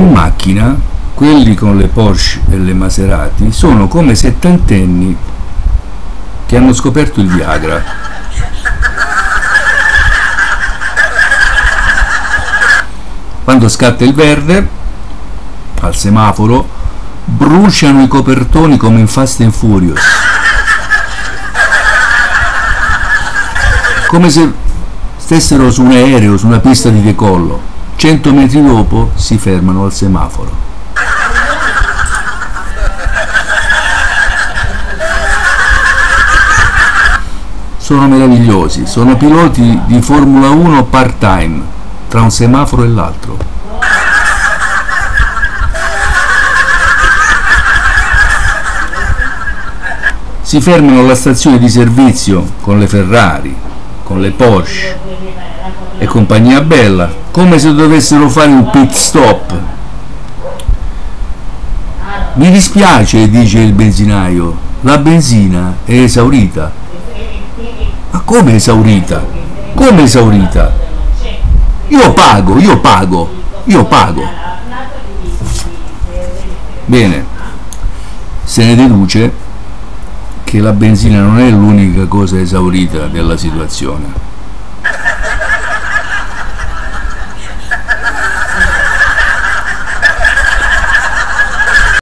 In macchina, quelli con le Porsche e le Maserati sono come settantenni che hanno scoperto il Viagra. Quando scatta il verde, al semaforo, bruciano i copertoni come in Fast and Furious. Come se stessero su un aereo, su una pista di decollo. 100 metri dopo si fermano al semaforo. Sono meravigliosi, sono piloti di Formula 1 part-time, tra un semaforo e l'altro. Si fermano alla stazione di servizio con le Ferrari, con le Porsche e compagnia bella, come se dovessero fare un pit stop. Mi dispiace, dice il benzinaio, la benzina è esaurita. Ma come esaurita? Come esaurita? Io pago, io pago, io pago. Bene, se ne deduce che la benzina non è l'unica cosa esaurita della situazione.